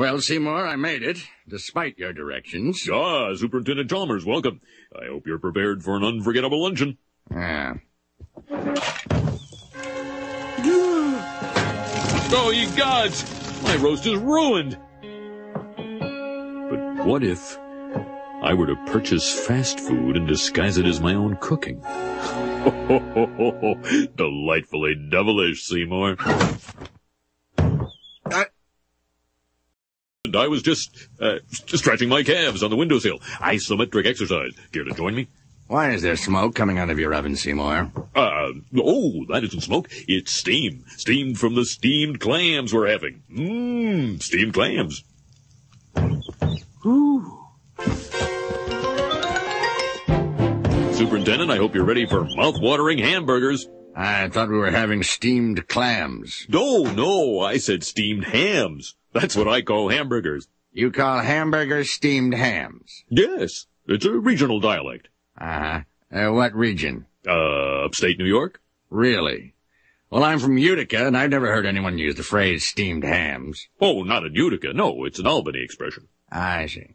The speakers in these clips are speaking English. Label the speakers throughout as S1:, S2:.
S1: Well, Seymour, I made it, despite your directions.
S2: Ah, Superintendent Chalmers, welcome. I hope you're prepared for an unforgettable luncheon.
S1: Yeah.
S2: Oh, ye gods! My roast is ruined! But what if I were to purchase fast food and disguise it as my own cooking? Delightfully devilish, Seymour.
S1: I
S2: was just, uh, stretching my calves on the windowsill. Isometric exercise. Care to join me?
S1: Why is there smoke coming out of your oven, Seymour?
S2: Uh, oh, that isn't smoke. It's steam. Steam from the steamed clams we're having. Mmm, steamed clams. Superintendent, I hope you're ready for mouth-watering hamburgers.
S1: I thought we were having steamed clams.
S2: No, no, I said steamed hams. That's what I call hamburgers.
S1: You call hamburgers steamed hams?
S2: Yes, it's a regional dialect.
S1: Uh-huh. Uh, what region?
S2: Uh, upstate New York?
S1: Really? Well, I'm from Utica, and I've never heard anyone use the phrase steamed hams.
S2: Oh, not in Utica. No, it's an Albany expression.
S1: I see.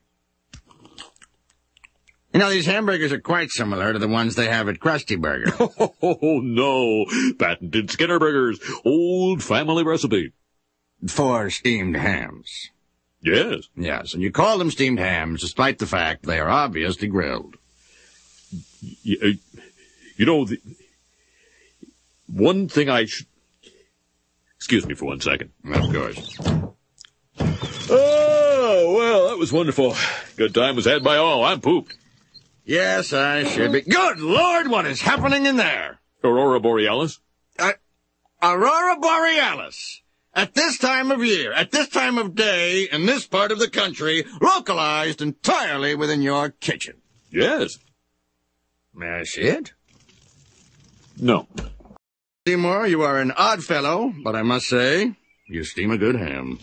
S1: You know, these hamburgers are quite similar to the ones they have at Krusty Burger.
S2: Oh, no. Patented Skinner Burgers. Old family recipe.
S1: for steamed hams.
S2: Yes.
S1: Yes, and you call them steamed hams despite the fact they are obviously grilled.
S2: Uh, You know, the, one thing I should... Excuse me for one second.
S1: Of course.
S2: Oh, well, that was wonderful. Good time was had by all. I'm pooped.
S1: Yes, I should be. Good Lord, what is happening in there?
S2: Aurora Borealis?
S1: Uh, Aurora Borealis. At this time of year, at this time of day, in this part of the country, localized entirely within your kitchen.
S2: Yes.
S1: May I see it?
S2: No.
S1: Seymour, you are an odd fellow, but I must say, you steam a good ham.